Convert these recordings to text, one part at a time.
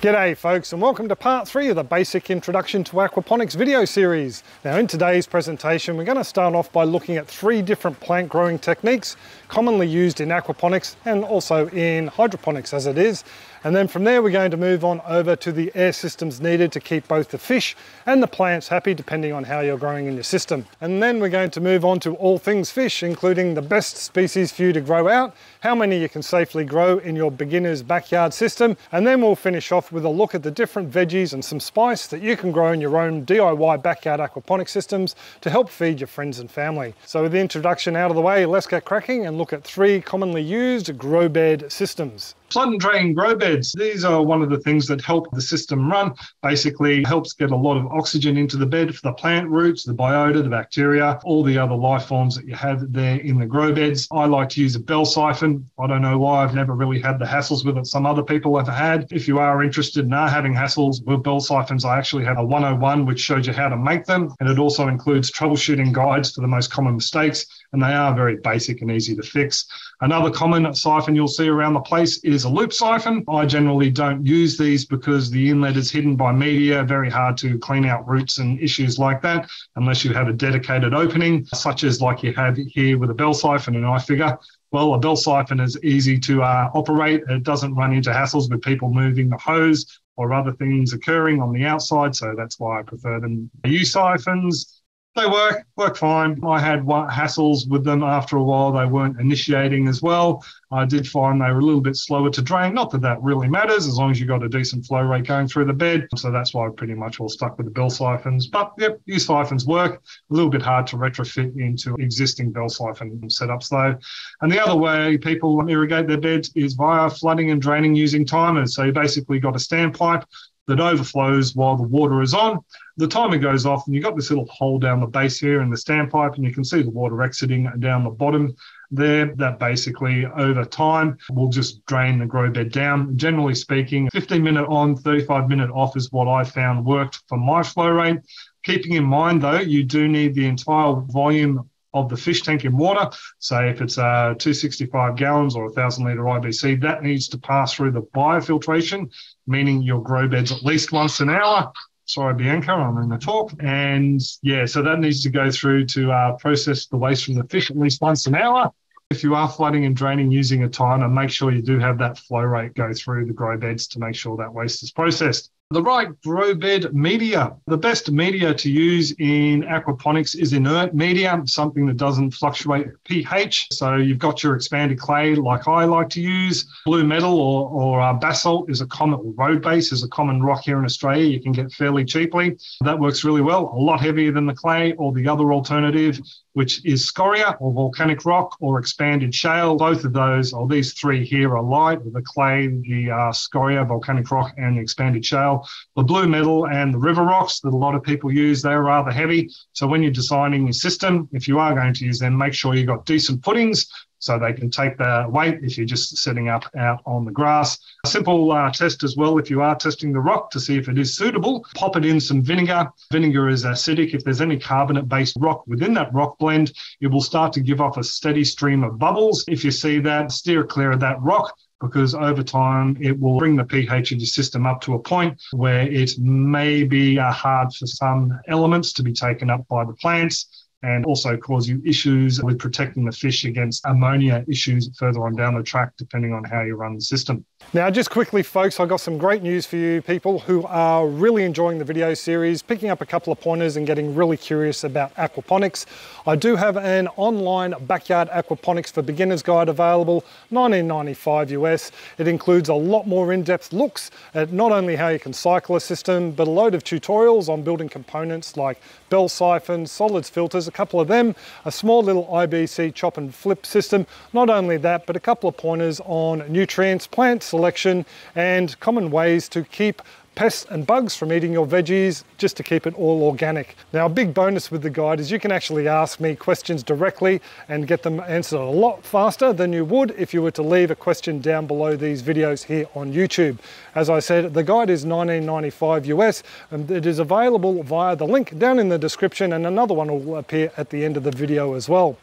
G'day folks and welcome to part three of the basic introduction to aquaponics video series. Now in today's presentation we're going to start off by looking at three different plant growing techniques commonly used in aquaponics and also in hydroponics as it is and then from there, we're going to move on over to the air systems needed to keep both the fish and the plants happy, depending on how you're growing in your system. And then we're going to move on to all things fish, including the best species for you to grow out, how many you can safely grow in your beginner's backyard system. And then we'll finish off with a look at the different veggies and some spice that you can grow in your own DIY backyard aquaponic systems to help feed your friends and family. So with the introduction out of the way, let's get cracking and look at three commonly used grow bed systems. Flood and drain grow beds. These are one of the things that help the system run. Basically, helps get a lot of oxygen into the bed for the plant roots, the biota, the bacteria, all the other life forms that you have there in the grow beds. I like to use a bell siphon. I don't know why I've never really had the hassles with it. Some other people have had. If you are interested in having hassles with bell siphons, I actually have a 101 which shows you how to make them. And it also includes troubleshooting guides for the most common mistakes. And they are very basic and easy to fix. Another common siphon you'll see around the place is a loop siphon. I generally don't use these because the inlet is hidden by media, very hard to clean out roots and issues like that, unless you have a dedicated opening, such as like you have here with a bell siphon and I figure. Well, a bell siphon is easy to uh, operate. It doesn't run into hassles with people moving the hose or other things occurring on the outside. So that's why I prefer them. U siphons, they work, work fine. I had hassles with them after a while. They weren't initiating as well. I did find they were a little bit slower to drain. Not that that really matters as long as you've got a decent flow rate going through the bed. So that's why I pretty much all stuck with the bell siphons. But yep, U siphons work. A little bit hard to retrofit into existing bell siphon setups though. And the other way people irrigate their beds is via flooding and draining using timers. So you basically got a standpipe that overflows while the water is on the timer goes off and you've got this little hole down the base here in the standpipe and you can see the water exiting down the bottom there that basically over time will just drain the grow bed down. Generally speaking, 15 minute on, 35 minute off is what I found worked for my flow rate. Keeping in mind though, you do need the entire volume of the fish tank in water. Say if it's uh, 265 gallons or a 1,000 litre IBC, that needs to pass through the biofiltration, meaning your grow beds at least once an hour sorry, Bianca, I'm in the talk. And yeah, so that needs to go through to uh, process the waste from the fish at least once an hour. If you are flooding and draining using a timer, make sure you do have that flow rate go through the grow beds to make sure that waste is processed. The right grow bed media. The best media to use in aquaponics is inert media, something that doesn't fluctuate pH. So you've got your expanded clay, like I like to use. Blue metal or, or uh, basalt is a common, road base is a common rock here in Australia. You can get fairly cheaply. That works really well, a lot heavier than the clay or the other alternative which is scoria or volcanic rock or expanded shale. Both of those, or these three here, are light the clay, the uh, scoria, volcanic rock, and the expanded shale. The blue metal and the river rocks that a lot of people use, they're rather heavy. So when you're designing your system, if you are going to use them, make sure you've got decent footings so they can take the weight if you're just setting up out on the grass. A simple uh, test as well, if you are testing the rock to see if it is suitable, pop it in some vinegar. Vinegar is acidic. If there's any carbonate based rock within that rock blend, it will start to give off a steady stream of bubbles. If you see that, steer clear of that rock because over time it will bring the pH of your system up to a point where it may be uh, hard for some elements to be taken up by the plants and also cause you issues with protecting the fish against ammonia issues further on down the track, depending on how you run the system. Now, just quickly, folks, I've got some great news for you people who are really enjoying the video series, picking up a couple of pointers and getting really curious about aquaponics. I do have an online backyard aquaponics for beginners guide available, 1995 US. It includes a lot more in-depth looks at not only how you can cycle a system, but a load of tutorials on building components like bell siphons, solids filters, a couple of them, a small little IBC chop and flip system. Not only that, but a couple of pointers on nutrients, plants, selection and common ways to keep pests and bugs from eating your veggies just to keep it all organic. Now a big bonus with the guide is you can actually ask me questions directly and get them answered a lot faster than you would if you were to leave a question down below these videos here on YouTube. As I said, the guide is 19.95 US and it is available via the link down in the description and another one will appear at the end of the video as well.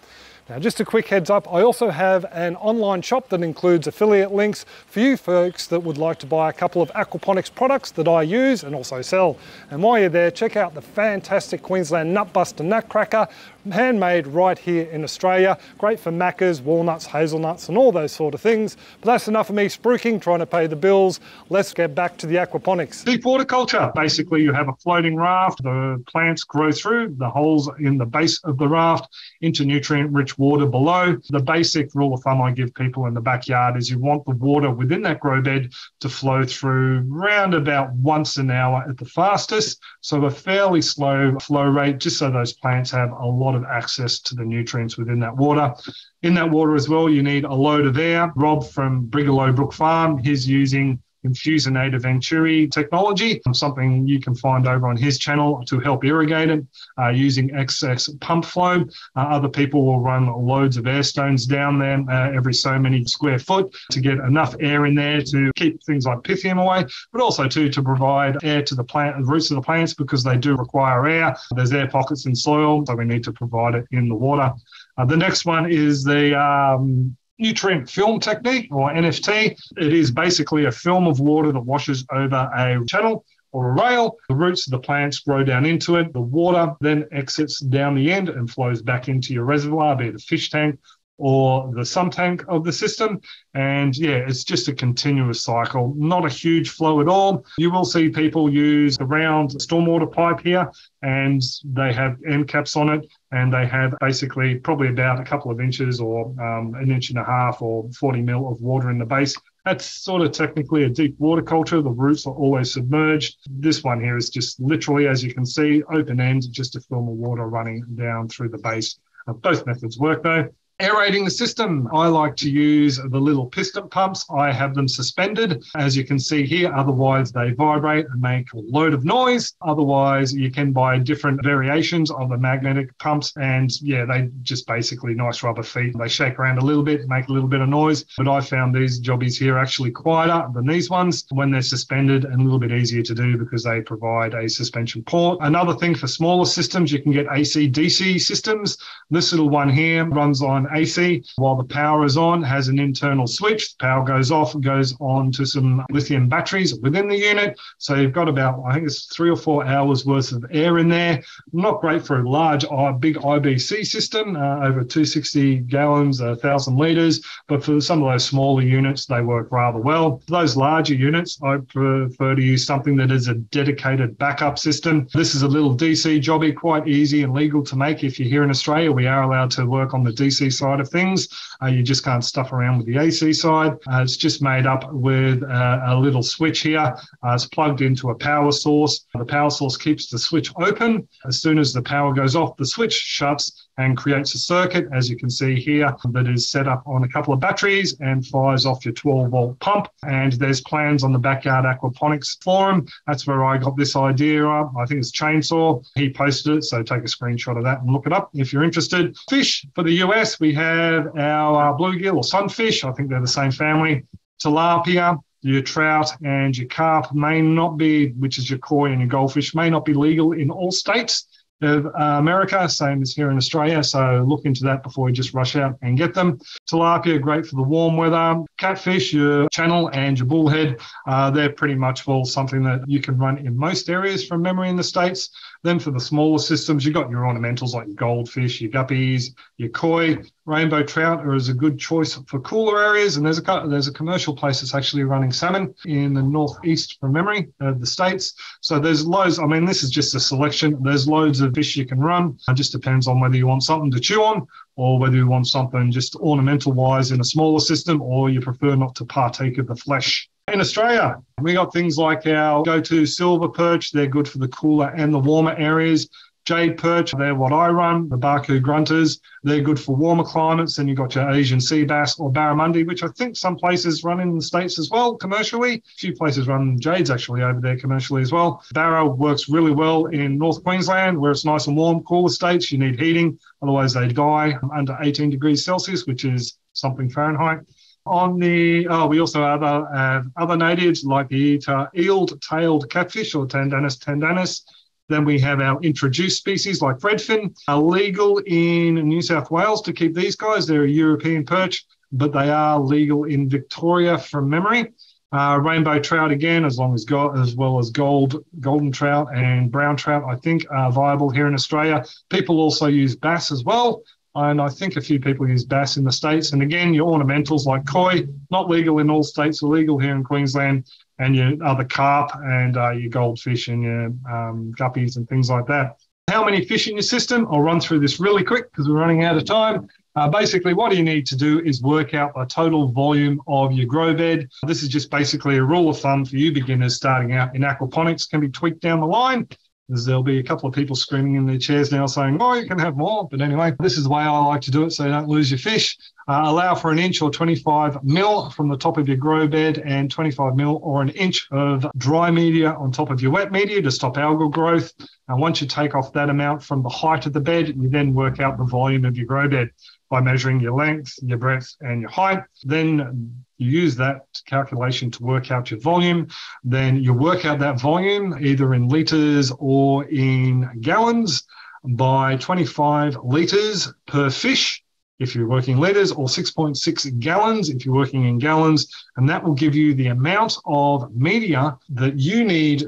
Now, just a quick heads up, I also have an online shop that includes affiliate links for you folks that would like to buy a couple of aquaponics products that I use and also sell. And while you're there, check out the fantastic Queensland Nutbuster Nutcracker handmade right here in Australia. Great for macas, walnuts, hazelnuts, and all those sort of things. But that's enough of me spruiking, trying to pay the bills. Let's get back to the aquaponics. Deep water culture. Basically, you have a floating raft. The plants grow through the holes in the base of the raft into nutrient-rich water below. The basic rule of thumb I give people in the backyard is you want the water within that grow bed to flow through round about once an hour at the fastest. So a fairly slow flow rate, just so those plants have a lot of access to the nutrients within that water. In that water as well, you need a load of air. Rob from Brigalow Brook Farm, he's using Infusionator Venturi technology, something you can find over on his channel to help irrigate it uh, using excess pump flow. Uh, other people will run loads of air stones down there uh, every so many square foot to get enough air in there to keep things like pythium away, but also too to provide air to the plant, the roots of the plants because they do require air. There's air pockets in soil, so we need to provide it in the water. Uh, the next one is the um, nutrient film technique or NFT. It is basically a film of water that washes over a channel or a rail. The roots of the plants grow down into it. The water then exits down the end and flows back into your reservoir, be it a fish tank or the sump tank of the system. And yeah, it's just a continuous cycle, not a huge flow at all. You will see people use a round stormwater pipe here and they have end caps on it and they have basically probably about a couple of inches or um, an inch and a half or 40 mil of water in the base. That's sort of technically a deep water culture. The roots are always submerged. This one here is just literally, as you can see, open end, just a film of water running down through the base. Both methods work though. Aerating the system, I like to use the little piston pumps. I have them suspended, as you can see here. Otherwise, they vibrate and make a load of noise. Otherwise, you can buy different variations of the magnetic pumps. And yeah, they just basically nice rubber feet. They shake around a little bit, make a little bit of noise. But I found these jobbies here actually quieter than these ones when they're suspended and a little bit easier to do because they provide a suspension port. Another thing for smaller systems, you can get AC DC systems. This little one here runs on AC while the power is on, has an internal switch. The power goes off and goes on to some lithium batteries within the unit. So you've got about, I think it's three or four hours worth of air in there. Not great for a large, big IBC system, uh, over 260 gallons, 1,000 litres. But for some of those smaller units, they work rather well. For those larger units, I prefer to use something that is a dedicated backup system. This is a little DC jobby, quite easy and legal to make. If you're here in Australia, we are allowed to work on the DC side of things. Uh, you just can't stuff around with the AC side. Uh, it's just made up with uh, a little switch here. Uh, it's plugged into a power source. The power source keeps the switch open. As soon as the power goes off, the switch shuts and creates a circuit, as you can see here, that is set up on a couple of batteries and fires off your 12 volt pump. And there's plans on the Backyard Aquaponics forum. That's where I got this idea. I think it's Chainsaw. He posted it, so take a screenshot of that and look it up if you're interested. Fish for the US, we have our uh, bluegill or sunfish. I think they're the same family. Tilapia, your trout and your carp may not be, which is your koi and your goldfish, may not be legal in all states of uh, America, same as here in Australia. So look into that before you just rush out and get them. Tilapia, great for the warm weather. Catfish, your channel and your bullhead, uh, they're pretty much all something that you can run in most areas from memory in the States. Then for the smaller systems, you've got your ornamentals like your goldfish, your guppies, your koi, rainbow trout are as a good choice for cooler areas. And there's a there's a commercial place that's actually running salmon in the northeast from memory of the states. So there's loads. I mean, this is just a selection. There's loads of fish you can run. It just depends on whether you want something to chew on or whether you want something just ornamental wise in a smaller system, or you prefer not to partake of the flesh. In Australia, we got things like our go to silver perch. They're good for the cooler and the warmer areas. Jade perch, they're what I run. The Barcoo grunters, they're good for warmer climates. And you've got your Asian sea bass or barramundi, which I think some places run in the States as well commercially. A few places run Jades actually over there commercially as well. Barra works really well in North Queensland where it's nice and warm. Cooler states, you need heating, otherwise they die under 18 degrees Celsius, which is something Fahrenheit. On the, oh, we also have other, other natives like the eel-tailed catfish or Tandanus tandanus Then we have our introduced species like redfin, are legal in New South Wales to keep these guys. They're a European perch, but they are legal in Victoria from memory. Uh, rainbow trout again, as long as as well as gold, golden trout and brown trout, I think are viable here in Australia. People also use bass as well, and I think a few people use bass in the states. And again, your ornamentals like koi, not legal in all states, illegal here in Queensland, and your other carp and uh, your goldfish and your um, guppies and things like that. How many fish in your system? I'll run through this really quick because we're running out of time. Uh, basically, what you need to do is work out the total volume of your grow bed. This is just basically a rule of thumb for you beginners starting out in aquaponics, can be tweaked down the line. There'll be a couple of people screaming in their chairs now saying, oh, you can have more. But anyway, this is the way I like to do it so you don't lose your fish. Uh, allow for an inch or 25 mil from the top of your grow bed and 25 mil or an inch of dry media on top of your wet media to stop algal growth. And once you take off that amount from the height of the bed, you then work out the volume of your grow bed by measuring your length, your breadth, and your height. Then you use that calculation to work out your volume. Then you work out that volume either in litres or in gallons by 25 litres per fish if you're working litres or 6.6 gallons if you're working in gallons. And that will give you the amount of media that you need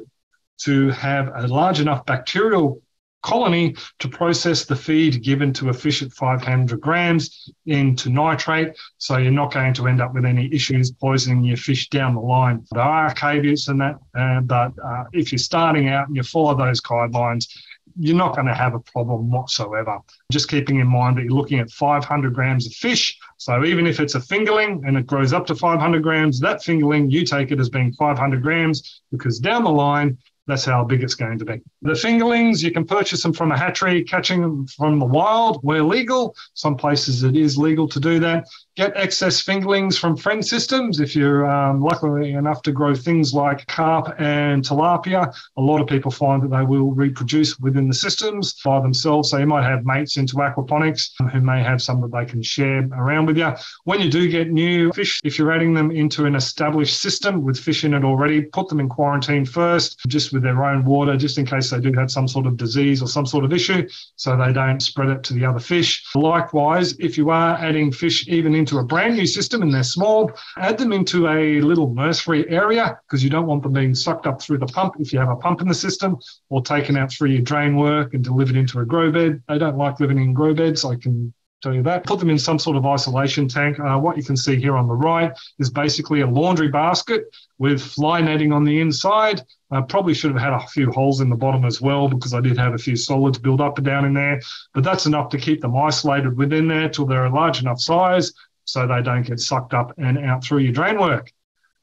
to have a large enough bacterial colony to process the feed given to a fish at 500 grams into nitrate. So you're not going to end up with any issues poisoning your fish down the line. There are caveats in that, uh, but uh, if you're starting out and you follow those guidelines, you're not going to have a problem whatsoever. Just keeping in mind that you're looking at 500 grams of fish. So even if it's a fingerling and it grows up to 500 grams, that fingerling, you take it as being 500 grams because down the line, that's how big it's going to be. The fingerlings, you can purchase them from a hatchery, catching them from the wild where legal. Some places it is legal to do that. Get excess fingerlings from friend systems if you're um, lucky enough to grow things like carp and tilapia. A lot of people find that they will reproduce within the systems by themselves. So you might have mates into aquaponics who may have some that they can share around with you. When you do get new fish, if you're adding them into an established system with fish in it already, put them in quarantine first, just with their own water, just in case they do have some sort of disease or some sort of issue, so they don't spread it to the other fish. Likewise, if you are adding fish even into a brand new system and they're small, add them into a little nursery area because you don't want them being sucked up through the pump if you have a pump in the system or taken out through your drain work and delivered into a grow bed. They don't like living in grow beds. I can you that. Put them in some sort of isolation tank. Uh, what you can see here on the right is basically a laundry basket with fly netting on the inside. I probably should have had a few holes in the bottom as well because I did have a few solids build up and down in there. But that's enough to keep them isolated within there till they're a large enough size so they don't get sucked up and out through your drain work.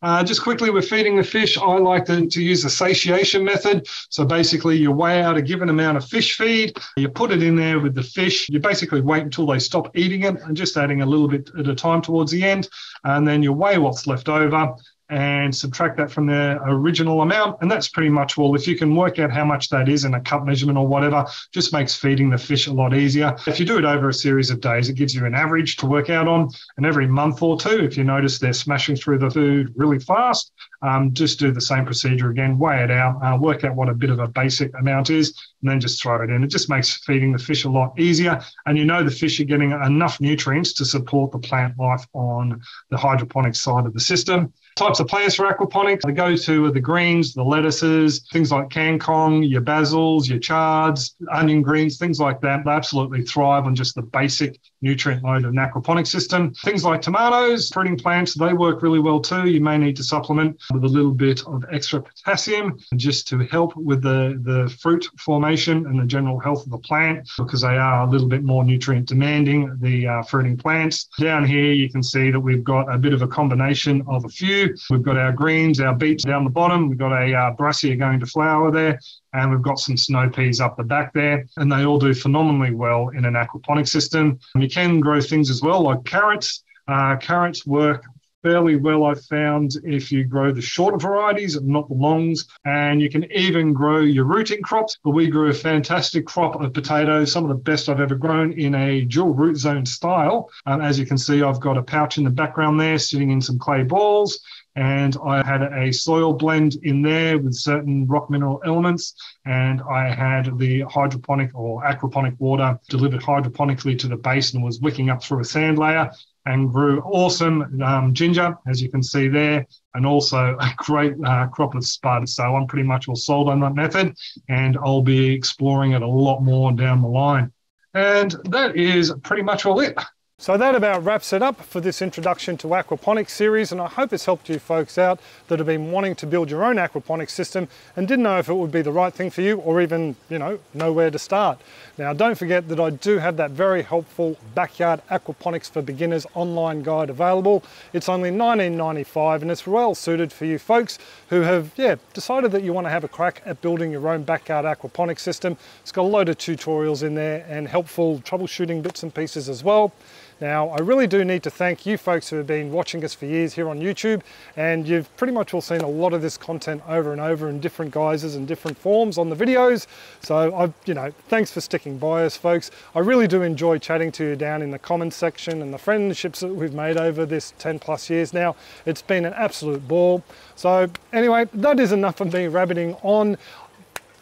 Uh, just quickly, we're feeding the fish. I like to, to, use the satiation method. So basically, you weigh out a given amount of fish feed, you put it in there with the fish. You basically wait until they stop eating it and just adding a little bit at a time towards the end. And then you weigh what's left over and subtract that from the original amount. And that's pretty much all. If you can work out how much that is in a cup measurement or whatever, just makes feeding the fish a lot easier. If you do it over a series of days, it gives you an average to work out on. And every month or two, if you notice they're smashing through the food really fast, um, just do the same procedure again, weigh it out, uh, work out what a bit of a basic amount is, and then just throw it in. It just makes feeding the fish a lot easier. And you know the fish are getting enough nutrients to support the plant life on the hydroponic side of the system types of plants for aquaponics. The go-to are the greens, the lettuces, things like kangkong, your basils, your chards, onion greens, things like that. They absolutely thrive on just the basic nutrient load of an aquaponic system. Things like tomatoes, fruiting plants, they work really well too. You may need to supplement with a little bit of extra potassium just to help with the, the fruit formation and the general health of the plant because they are a little bit more nutrient demanding, the uh, fruiting plants. Down here, you can see that we've got a bit of a combination of a few. We've got our greens, our beets down the bottom. We've got a uh, brassica going to flower there and we've got some snow peas up the back there, and they all do phenomenally well in an aquaponic system. You can grow things as well, like carrots. Uh, carrots work fairly well, I've found, if you grow the shorter varieties, and not the longs. And you can even grow your rooting crops. But we grew a fantastic crop of potatoes, some of the best I've ever grown in a dual root zone style. As you can see, I've got a pouch in the background there sitting in some clay balls and I had a soil blend in there with certain rock mineral elements, and I had the hydroponic or aquaponic water delivered hydroponically to the basin was wicking up through a sand layer and grew awesome um, ginger, as you can see there, and also a great uh, crop of spuds. So I'm pretty much all sold on that method, and I'll be exploring it a lot more down the line. And that is pretty much all it. So that about wraps it up for this introduction to aquaponics series and I hope it's helped you folks out that have been wanting to build your own aquaponics system and didn't know if it would be the right thing for you or even, you know, know where to start. Now don't forget that I do have that very helpful Backyard Aquaponics for Beginners online guide available. It's only $19.95 and it's well suited for you folks who have, yeah, decided that you want to have a crack at building your own backyard aquaponics system. It's got a load of tutorials in there and helpful troubleshooting bits and pieces as well. Now, I really do need to thank you folks who have been watching us for years here on YouTube, and you've pretty much all seen a lot of this content over and over in different guises and different forms on the videos. So, I've, you know, thanks for sticking by us, folks. I really do enjoy chatting to you down in the comments section and the friendships that we've made over this 10 plus years now. It's been an absolute ball. So, anyway, that is enough of me rabbiting on.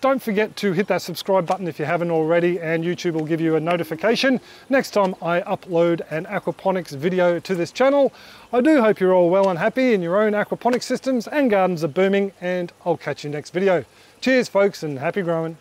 Don't forget to hit that subscribe button if you haven't already and YouTube will give you a notification next time I upload an aquaponics video to this channel. I do hope you're all well and happy in your own aquaponics systems and gardens are booming and I'll catch you next video. Cheers folks and happy growing.